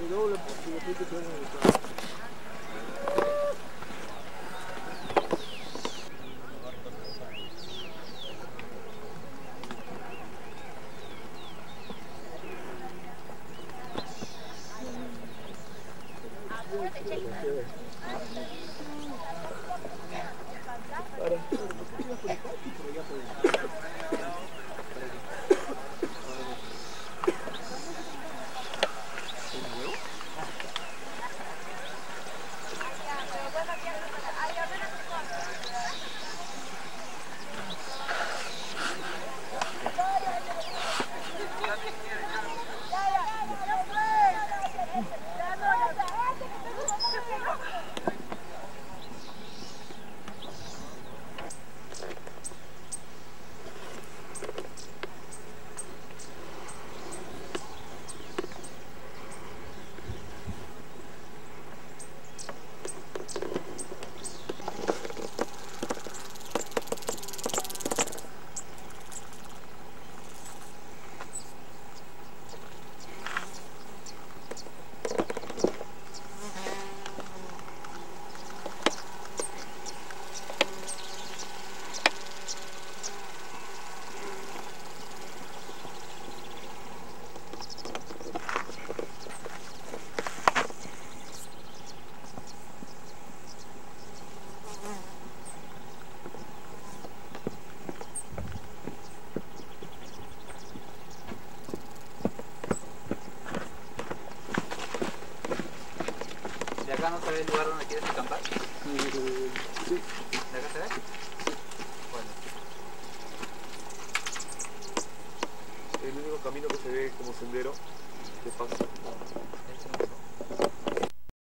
Vedo la buccia, la vedo per me.